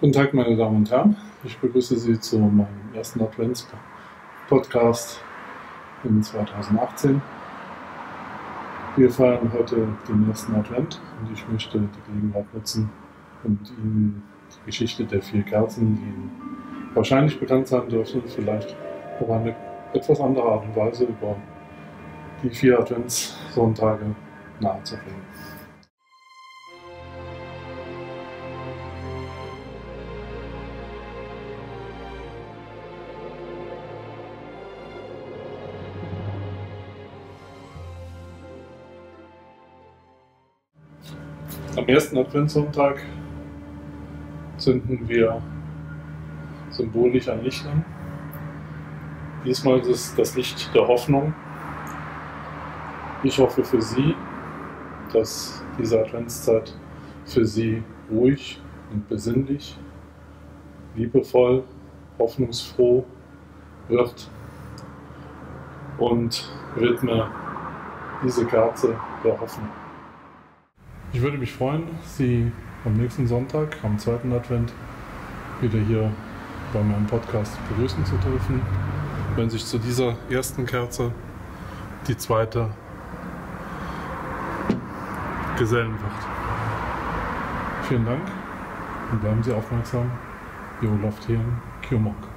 Guten Tag, meine Damen und Herren. Ich begrüße Sie zu meinem ersten Advents-Podcast in 2018. Wir feiern heute den ersten Advent und ich möchte die Gelegenheit nutzen und Ihnen die Geschichte der vier Kerzen, die Ihnen wahrscheinlich bekannt sein dürften, vielleicht auf eine etwas andere Art und Weise über die vier Adventssonntage nahezubringen. Am ersten Adventssonntag zünden wir symbolisch ein Licht an. Diesmal ist es das Licht der Hoffnung. Ich hoffe für Sie, dass diese Adventszeit für Sie ruhig und besinnlich, liebevoll, hoffnungsfroh wird und widme diese Kerze der Hoffnung. Ich würde mich freuen, Sie am nächsten Sonntag, am zweiten Advent, wieder hier bei meinem Podcast begrüßen zu dürfen. Wenn sich zu dieser ersten Kerze die zweite gesellen wird. Vielen Dank und bleiben Sie aufmerksam. Ihr Olaf Thien, Kiomok.